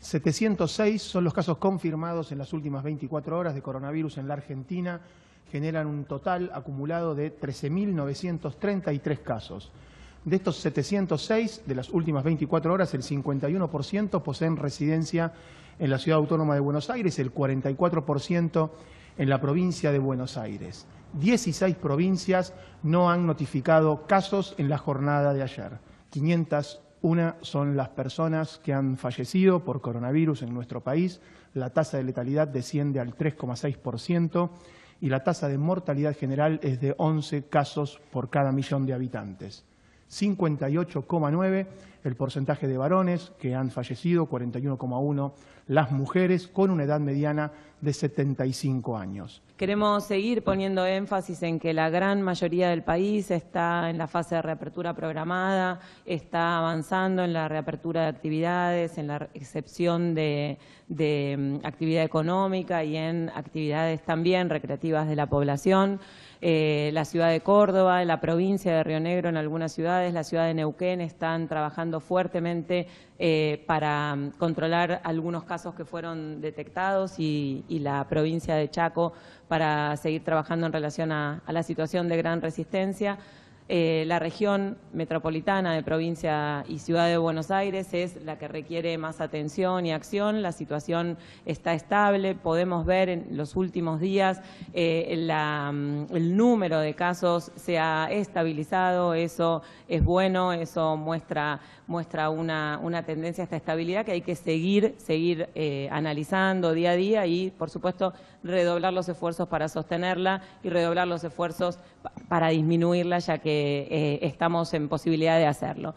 706 son los casos confirmados en las últimas 24 horas de coronavirus en la Argentina, generan un total acumulado de 13.933 casos. De estos 706, de las últimas 24 horas, el 51% poseen residencia en la Ciudad Autónoma de Buenos Aires, el 44% en la provincia de Buenos Aires. 16 provincias no han notificado casos en la jornada de ayer. 501 son las personas que han fallecido por coronavirus en nuestro país. La tasa de letalidad desciende al 3,6% y la tasa de mortalidad general es de 11 casos por cada millón de habitantes. 58,9 el porcentaje de varones que han fallecido, 41,1 las mujeres con una edad mediana de 75 años. Queremos seguir poniendo énfasis en que la gran mayoría del país está en la fase de reapertura programada, está avanzando en la reapertura de actividades, en la excepción de, de mm, actividad económica y en actividades también recreativas de la población. Eh, la ciudad de Córdoba, la provincia de Río Negro en algunas ciudades, la ciudad de Neuquén están trabajando fuertemente eh, para mm, controlar algunos casos que fueron detectados y, la provincia de Chaco para seguir trabajando en relación a la situación de gran resistencia. Eh, la región metropolitana de provincia y ciudad de Buenos Aires es la que requiere más atención y acción. La situación está estable. Podemos ver en los últimos días eh, mm, el número de casos se ha estabilizado. Eso es bueno, eso muestra, muestra una, tendencia a esta estabilidad que hay que seguir, seguir eh, analizando día a día y, por supuesto, redoblar los esfuerzos para sostenerla y redoblar los esfuerzos para disminuirla, ya que eh, estamos en posibilidad de hacerlo.